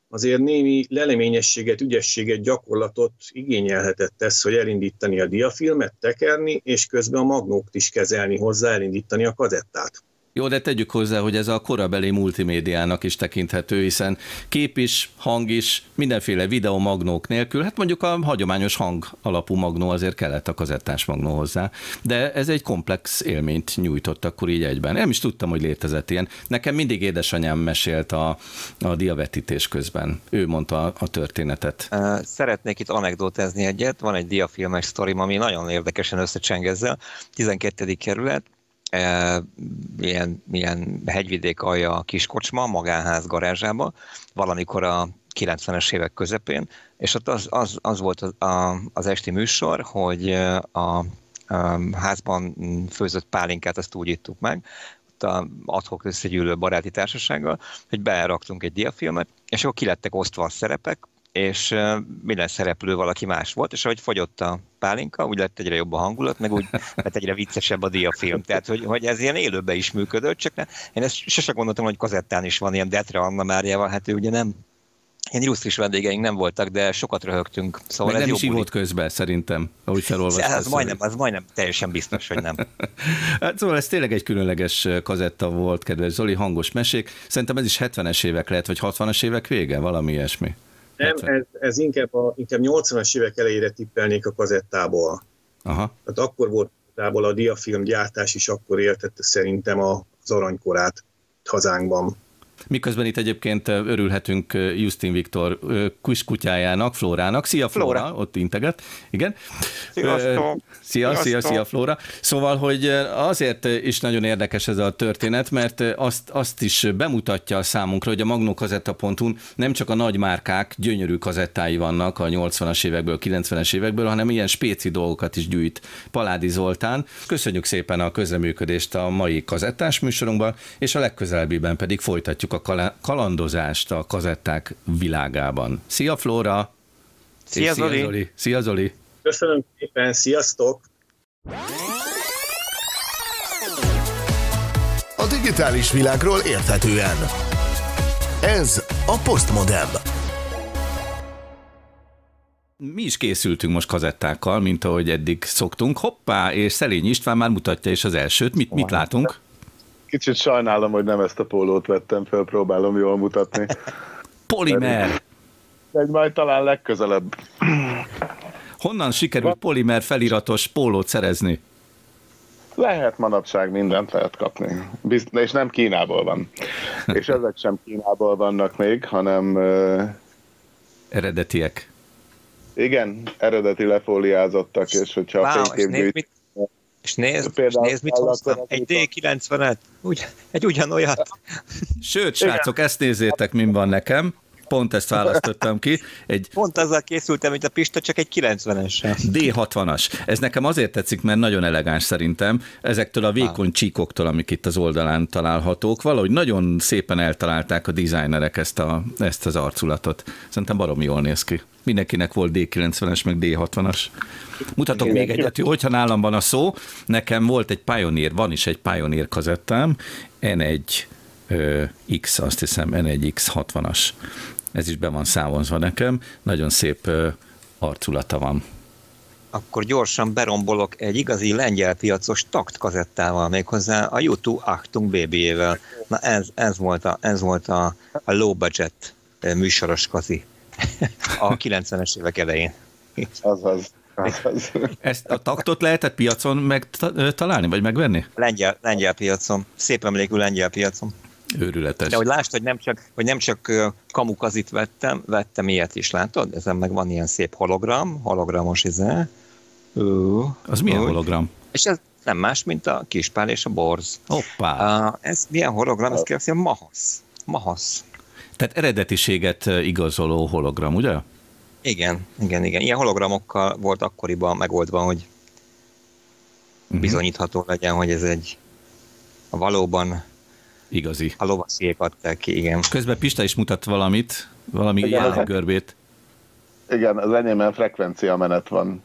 Azért némi leleményességet, ügyességet, gyakorlatot igényelhetett ez, hogy elindítani a diafilmet, tekerni, és közben a magnót is kezelni hozzá, elindítani a kazettát. Jó, de tegyük hozzá, hogy ez a korabeli multimédiának is tekinthető, hiszen kép is, hang is, mindenféle videomagnók nélkül, hát mondjuk a hagyományos hang alapú magnó azért kellett a kazettás magnó hozzá, de ez egy komplex élményt nyújtott akkor így egyben. Nem is tudtam, hogy létezett ilyen. Nekem mindig édesanyám mesélt a, a diavetítés közben. Ő mondta a történetet. Szeretnék itt anekdotázni egyet. Van egy diafilmes sztorim, ami nagyon érdekesen összecseng ezzel. 12. kerület, ilyen, ilyen hegyvidék alja kiskocsma, magánház garázsába, valamikor a 90-es évek közepén, és ott az, az, az volt az, a, az esti műsor, hogy a, a házban főzött pálinkát, azt úgy ittuk meg, ott a adhok összegyűlő baráti társasággal, hogy beraktunk egy diafilmet, és akkor kilettek osztva a szerepek, és minden szereplő valaki más volt, és ahogy fogyott a pálinka, úgy lett egyre jobb a hangulat, meg úgy lett egyre viccesebb a diafilm. Tehát, hogy, hogy ez ilyen élőben is működött, csak ne, én ezt sose gondoltam, hogy kazettán is van ilyen Detre Anna Máriával, hát ő ugye nem Ilyen illusztris vendégeink nem voltak, de sokat röhögtünk. Szóval Meg ez nem is ívott közben, szerintem, ahogy felolvastam. Ez majdnem, az majdnem teljesen biztos, hogy nem. hát szóval ez tényleg egy különleges kazetta volt, kedves Zoli, hangos mesék. Szerintem ez is 70-es évek lehet, vagy 60-as évek vége, valami ilyesmi. Nem, ez, ez inkább, a, inkább 80-as évek elejére tippelnék a kazettából. Aha. Tehát akkor volt a diafilm gyártás is akkor értette szerintem az aranykorát hazánkban. Miközben itt egyébként örülhetünk Justin Viktor kiskutyájának, Flórának. Szia Flóra, Flóra. ott integet. Igen. Sziasztok. Szia, szia, szia Flóra. Szóval, hogy azért is nagyon érdekes ez a történet, mert azt, azt is bemutatja a számunkra, hogy a magnókazetta.hu nem csak a nagy márkák gyönyörű kazettái vannak a 80-as évekből, 90-es évekből, hanem ilyen spéci dolgokat is gyűjt Paládi Zoltán. Köszönjük szépen a közreműködést a mai kazettás műsorunkban, és a legközelebbiben pedig folytatjuk a kalandozást a kazetták világában. Szia Flóra! Szia, Szia Zoli! Zoli. Szia Zoli! Köszönöm szépen, sziasztok! A digitális világról érthetően. Ez a Postmodem. Mi is készültünk most kazettákkal, mint ahogy eddig szoktunk. Hoppá, és Szelény István már mutatja is az elsőt. Mit, mit látunk? Kicsit sajnálom, hogy nem ezt a pólót vettem fel, próbálom jól mutatni. Polimer! Egy majd talán legközelebb. Honnan sikerült polimer feliratos pólót szerezni? Lehet manapság mindent lehet kapni. Bizt, és nem Kínából van. És ezek sem Kínából vannak még, hanem... Uh, Eredetiek. Igen, eredeti lefóliázottak, és hogyha wow, a fényképgyűjt... És nézd, és nézd mit hoztam. Egy D90-et, Ugy, egy ugyanolyat. Sőt, srácok, ezt nézzétek, mi van nekem. Pont ezt választottam ki. Egy Pont azzal készültem, mint a Pista, csak egy 90-es. D60-as. Ez nekem azért tetszik, mert nagyon elegáns szerintem. Ezektől a vékony ah. csíkoktól, amik itt az oldalán találhatók, valahogy nagyon szépen eltalálták a designerek ezt, a, ezt az arculatot. Szerintem barom jól néz ki. Mindenkinek volt D90-es, meg D60-as. Mutatok még egyet, hogyha nálam van a szó. Nekem volt egy Pioneer, van is egy Pioneer kazettám, N1 X, azt hiszem, N1 X60-as ez is be van számolva nekem, nagyon szép arculata van. Akkor gyorsan berombolok egy igazi lengyel piacos takt kazettával, méghozzá a YouTube Achtung BB-vel. Na ez, ez volt, a, ez volt a, a low budget műsoros kazi a 90-es évek elején. Azaz. Azaz. Ezt a taktot lehetett piacon megtalálni, vagy megvenni? Lengyel, lengyel piacon. Szép emlékű lengyel piacon. Őrületes. De hogy lásd, hogy nem csak, hogy nem csak kamukazit vettem, vettem ilyet is, látod? Ezen meg van ilyen szép hologram, hologramos izé. Ő, az milyen úgy. hologram? És ez nem más, mint a kispál és a borz. Hoppá! Uh, ez milyen hologram? Ez kérdezi, a mahasz. Mahasz. Tehát eredetiséget igazoló hologram, ugye? Igen, igen, igen. Ilyen hologramokkal volt akkoriban megoldva, hogy uh-huh. bizonyítható legyen, hogy ez egy valóban Igazi. A lovasziék adták ki, igen. Közben Pista is mutat valamit, valami jelleggörbét. Igen, az enyémben frekvencia menet van,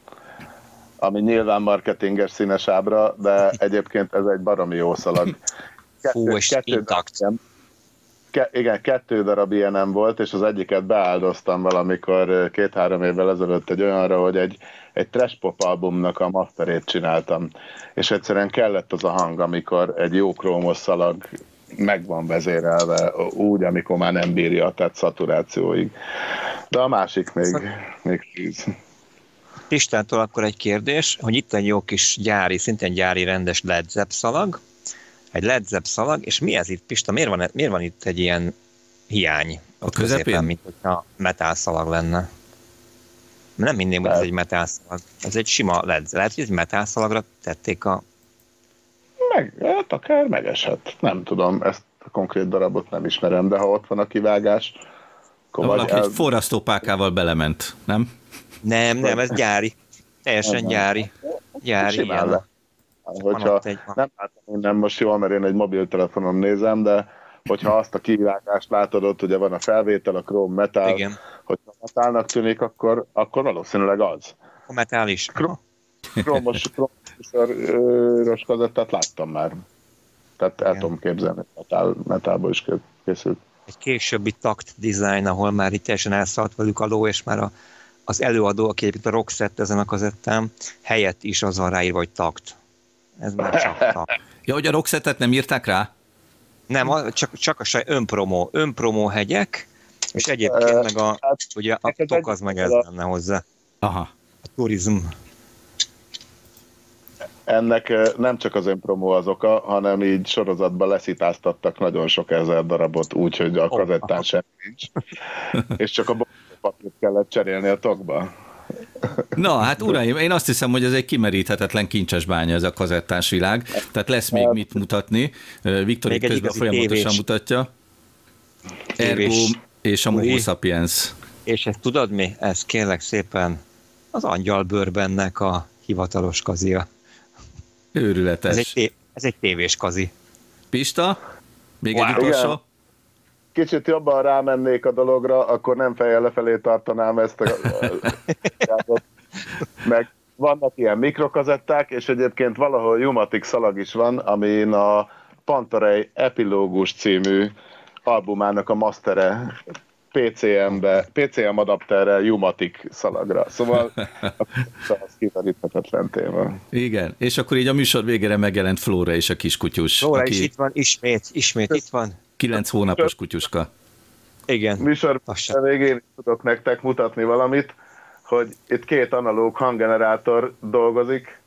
ami nyilván marketinges színes ábra, de egyébként ez egy baromi jó szalag. Kettő, Fú, és kettő intakt. Darab, ke, igen, kettő darab ilyenem volt, és az egyiket beáldoztam valamikor két-három évvel ezelőtt egy olyanra, hogy egy egy trash pop albumnak a masterét csináltam, és egyszerűen kellett az a hang, amikor egy jó krómos szalag meg van vezérelve úgy, amikor már nem bírja, tehát szaturációig. De a másik még, még tíz. Pistántól akkor egy kérdés, hogy itt egy jó kis gyári, szintén gyári rendes Led Zepp szalag, egy Led Zepp szalag, és mi ez itt, Pista, miért van, miért van itt egy ilyen hiány a közepén? középen, mint hogyha metál szalag lenne? Nem minden, hogy ez egy metál szalag. Ez egy sima Led Lehet, hogy egy metál szalagra tették a... Meg, hát akár megesett. Nem tudom, ezt a konkrét darabot nem ismerem, de ha ott van a kivágás, akkor Valaki el... egy forrasztópákával belement, nem? Nem, nem, ez gyári. Teljesen nem, gyári. Gyári. Simán le. Hogyha egy... nem látom nem most jól, mert én egy mobiltelefonon nézem, de hogyha azt a kivágást látod, ott ugye van a felvétel, a Chrome Metal, Igen. hogyha metálnak tűnik, akkor, akkor valószínűleg az. A metal is. Chromos, chromos kazettát láttam már. Tehát el tudom képzelni, metal, metalból is készült. Egy későbbi takt design, ahol már itt teljesen elszállt velük a ló, és már a az előadó, aki egyébként a Roxette ezen a kazettán, helyett is az van ráírva, hogy takt. Ez már csak takt. Ja, hogy a Roxettet nem írták rá? Nem, csak, csak a saj önpromó, önpromó hegyek, és egyébként meg a, hát, ugye a tok az meg ez lenne hozzá. Aha. A turizm. Ennek nem csak az önpromó az oka, hanem így sorozatban leszitáztattak nagyon sok ezer darabot, úgyhogy a kazettán oh, sem nincs. és csak a papírt kellett cserélni a tokba. Na, hát uraim, én azt hiszem, hogy ez egy kimeríthetetlen kincses bánya ez a kazettás világ, tehát lesz még hát- mit mutatni. Viktor itt közben folyamatosan tévés. mutatja. Ergo és a Homo sapiens. És ezt tudod mi? Ez kérlek szépen az angyalbőrbennek a hivatalos kazia. Őrületes. Ez egy, té- ez egy tévés kazi. Pista? Még wow. egy utolsó? kicsit jobban rámennék a dologra, akkor nem fejjel lefelé tartanám ezt a, meg vannak ilyen mikrokazetták, és egyébként valahol Jumatic szalag is van, amin a Pantarei Epilógus című albumának a mastere PCM-be, PCM adapterrel Jumatic szalagra. Szóval az kiveríthetetlen téma. Igen, és akkor így a műsor végére megjelent Flóra és a kiskutyus. Flóra aki... is itt van, ismét, ismét itt van. Kilenc hónapos kutyuska. Igen. Műsor végén tudok nektek mutatni valamit, hogy itt két analóg hanggenerátor dolgozik,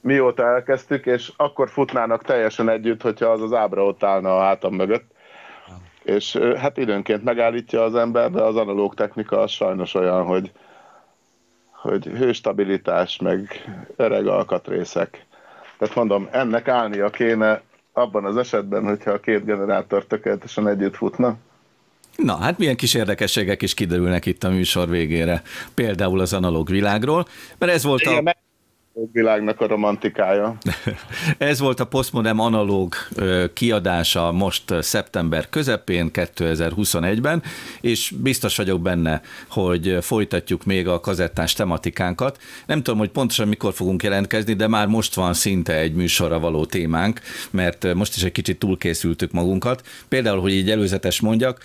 mióta elkezdtük, és akkor futnának teljesen együtt, hogyha az az ábra ott állna a hátam mögött. És hát időnként megállítja az ember, de az analóg technika az sajnos olyan, hogy, hogy hőstabilitás, meg öreg alkatrészek. Tehát mondom, ennek állnia kéne abban az esetben, hogyha a két generátor tökéletesen együtt futna. Na, hát milyen kis érdekességek is kiderülnek itt a műsor végére. Például az analóg világról, mert ez volt a világnak a romantikája. Ez volt a Postmodem analóg kiadása most szeptember közepén, 2021-ben, és biztos vagyok benne, hogy folytatjuk még a kazettás tematikánkat. Nem tudom, hogy pontosan mikor fogunk jelentkezni, de már most van szinte egy műsorra való témánk, mert most is egy kicsit túlkészültük magunkat. Például, hogy így előzetes mondjak,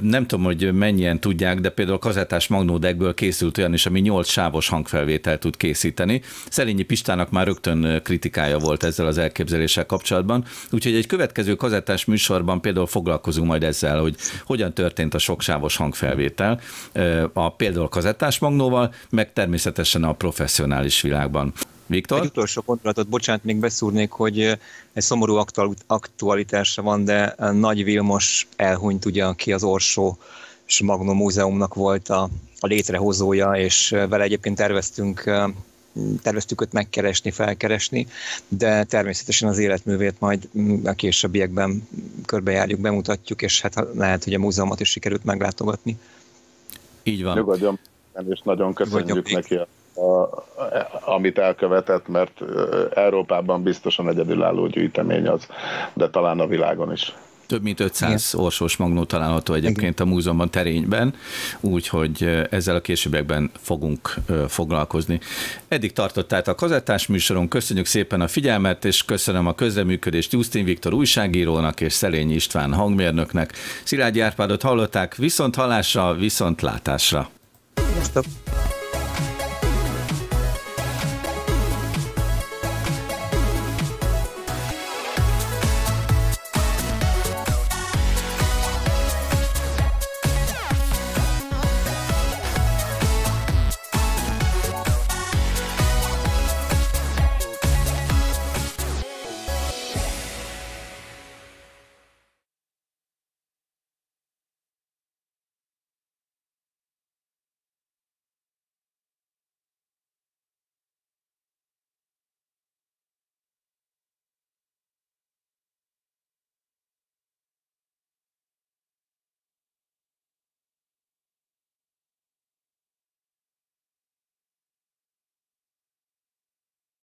nem tudom, hogy mennyien tudják, de például a kazettás magnódekből készült olyan is, ami 8 sávos hangfelvételt tud készíteni. Szelényi Pistának már rögtön kritikája volt ezzel az elképzeléssel kapcsolatban, úgyhogy egy következő kazettás műsorban például foglalkozunk majd ezzel, hogy hogyan történt a soksávos hangfelvétel, a például kazettás magnóval, meg természetesen a professzionális világban. Viktor? Egy utolsó gondolatot, bocsánat, még beszúrnék, hogy egy szomorú aktualitása van, de Nagy Vilmos elhunyt ugye, aki az Orsó és Magnum Múzeumnak volt a, a létrehozója, és vele egyébként terveztünk terveztük őt megkeresni, felkeresni, de természetesen az életművét majd a későbbiekben körbejárjuk, bemutatjuk, és hát lehet, hogy a múzeumot is sikerült meglátogatni. Így van. Nyugodjon, és nagyon köszönjük neki a a, amit elkövetett, mert Európában biztosan egyedülálló gyűjtemény az, de talán a világon is. Több mint 500 Igen. orsós magnó található egyébként a múzeumban terényben, úgyhogy ezzel a későbbiekben fogunk foglalkozni. Eddig tartott tehát a kazettás műsoron, köszönjük szépen a figyelmet, és köszönöm a közreműködést Justin Viktor újságírónak és Szelény István hangmérnöknek. Szilágyi Árpádot hallották, viszont hallásra, viszont látásra. Sziasztok!